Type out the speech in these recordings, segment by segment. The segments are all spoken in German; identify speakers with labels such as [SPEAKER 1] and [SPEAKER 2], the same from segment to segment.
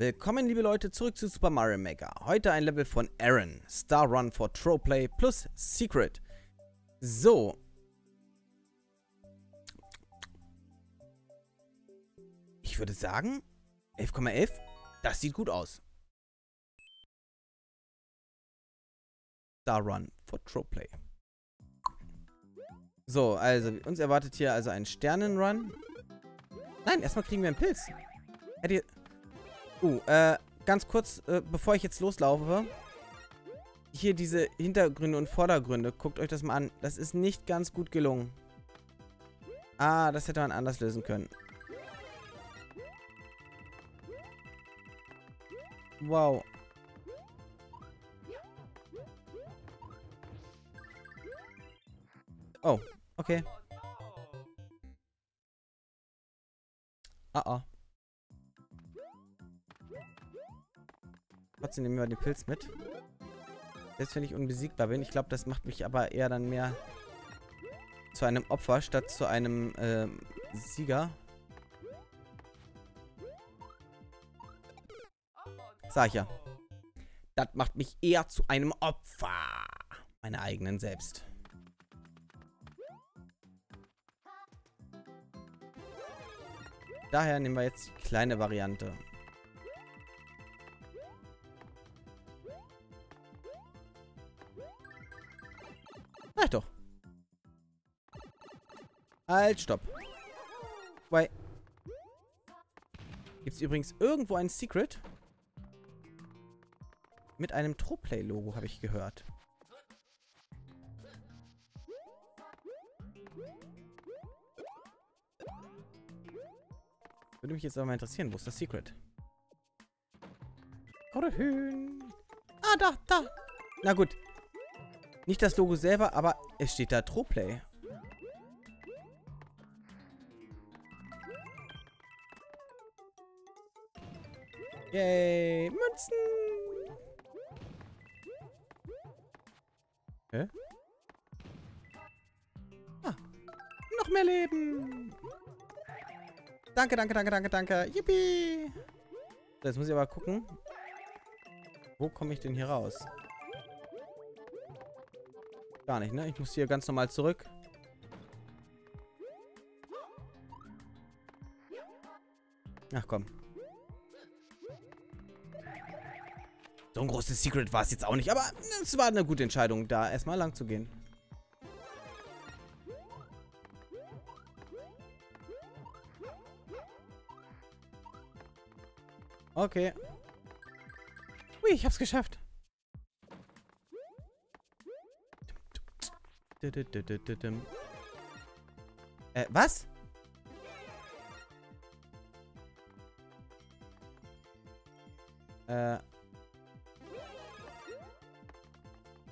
[SPEAKER 1] Willkommen, liebe Leute, zurück zu Super Mario Maker. Heute ein Level von Aaron. Star Run for Trollplay plus Secret. So. Ich würde sagen, 11,11, ,11, das sieht gut aus. Star Run for Trollplay. So, also, uns erwartet hier also ein Sternenrun. Nein, erstmal kriegen wir einen Pilz. Hätte ihr... Uh, äh, ganz kurz, äh, bevor ich jetzt loslaufe. Hier diese Hintergründe und Vordergründe. Guckt euch das mal an. Das ist nicht ganz gut gelungen. Ah, das hätte man anders lösen können. Wow. Oh, okay. Ah, ah. Trotzdem nehmen wir den Pilz mit. Selbst wenn ich unbesiegbar bin. Ich glaube, das macht mich aber eher dann mehr zu einem Opfer statt zu einem äh, Sieger. Sag ich ja. Das macht mich eher zu einem Opfer. Meiner eigenen selbst. Daher nehmen wir jetzt die kleine Variante. Reicht doch. Halt, stopp. Weil. Gibt es übrigens irgendwo ein Secret? Mit einem Troplay-Logo, habe ich gehört. Würde mich jetzt aber mal interessieren, wo ist das Secret? Oder. Ah, da, da. Na gut, nicht das Logo selber, aber es steht da Troplay. Yay, Münzen! Hä? Ah, noch mehr Leben! Danke, danke, danke, danke, danke. Yippie! So, jetzt muss ich aber gucken. Wo komme ich denn hier raus? Gar nicht, ne? Ich muss hier ganz normal zurück. Ach komm. So ein großes Secret war es jetzt auch nicht, aber es war eine gute Entscheidung, da erstmal lang zu gehen. Okay. Ui, ich hab's geschafft. Äh, was? Äh.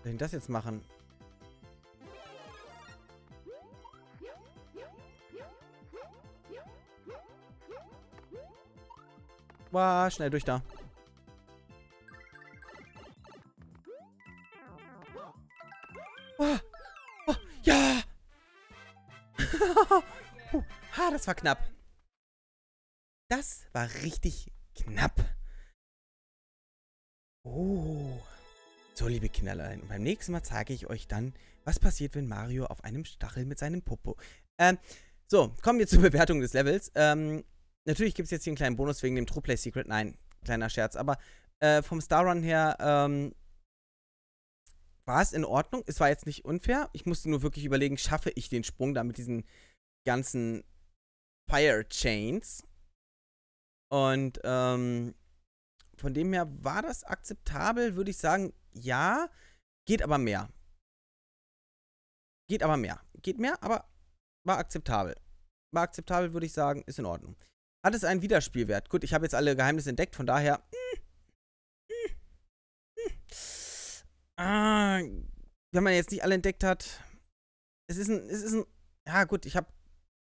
[SPEAKER 1] Soll ich das jetzt machen? War schnell durch da. ha, das war knapp. Das war richtig knapp. Oh. So, liebe Kinderlein, beim nächsten Mal zeige ich euch dann, was passiert, wenn Mario auf einem Stachel mit seinem Popo. Ähm, so, kommen wir zur Bewertung des Levels. Ähm, natürlich gibt es jetzt hier einen kleinen Bonus wegen dem True Play Secret. Nein, kleiner Scherz. Aber äh, vom Star Run her, ähm, war es in Ordnung. Es war jetzt nicht unfair. Ich musste nur wirklich überlegen, schaffe ich den Sprung da mit diesen ganzen Fire Chains. Und ähm, von dem her war das akzeptabel, würde ich sagen, ja. Geht aber mehr. Geht aber mehr. Geht mehr, aber war akzeptabel. War akzeptabel, würde ich sagen, ist in Ordnung. Hat es einen Wiederspielwert? Gut, ich habe jetzt alle Geheimnisse entdeckt, von daher. Mh, mh, mh. Ah, wenn man jetzt nicht alle entdeckt hat. Es ist ein, es ist ein, ja gut, ich habe,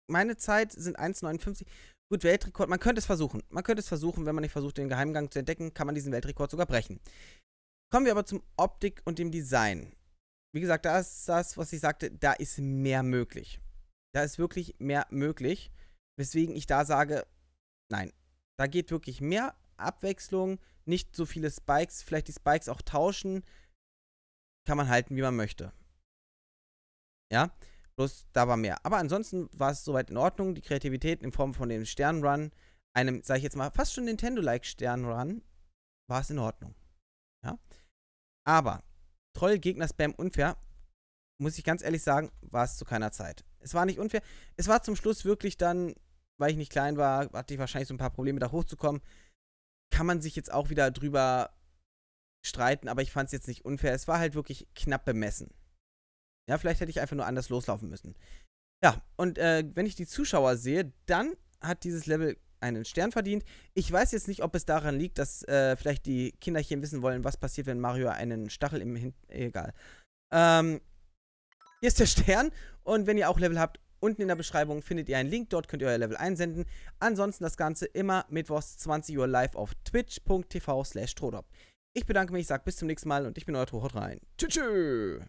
[SPEAKER 1] meine Zeit sind 1,59. Gut, Weltrekord, man könnte es versuchen. Man könnte es versuchen, wenn man nicht versucht, den Geheimgang zu entdecken, kann man diesen Weltrekord sogar brechen. Kommen wir aber zum Optik und dem Design. Wie gesagt, da ist das, was ich sagte, da ist mehr möglich. Da ist wirklich mehr möglich. Weswegen ich da sage, nein, da geht wirklich mehr. Abwechslung, nicht so viele Spikes, vielleicht die Spikes auch tauschen. Kann man halten, wie man möchte. Ja, bloß da war mehr. Aber ansonsten war es soweit in Ordnung. Die Kreativität in Form von dem Sternrun, einem, sag ich jetzt mal, fast schon Nintendo-like Sternrun, war es in Ordnung. Ja. Aber Troll, Gegner, Spam, unfair, muss ich ganz ehrlich sagen, war es zu keiner Zeit. Es war nicht unfair. Es war zum Schluss wirklich dann, weil ich nicht klein war, hatte ich wahrscheinlich so ein paar Probleme, da hochzukommen. Kann man sich jetzt auch wieder drüber streiten, aber ich fand es jetzt nicht unfair. Es war halt wirklich knapp bemessen. Ja, vielleicht hätte ich einfach nur anders loslaufen müssen. Ja, und äh, wenn ich die Zuschauer sehe, dann hat dieses Level einen Stern verdient. Ich weiß jetzt nicht, ob es daran liegt, dass äh, vielleicht die Kinderchen wissen wollen, was passiert, wenn Mario einen Stachel im Hin Egal. Ähm, hier ist der Stern und wenn ihr auch Level habt, unten in der Beschreibung findet ihr einen Link, dort könnt ihr euer Level einsenden. Ansonsten das Ganze immer mittwochs 20 Uhr live auf twitch.tv slash Ich bedanke mich, sage bis zum nächsten Mal und ich bin euer Tro, haut rein. Tschüss.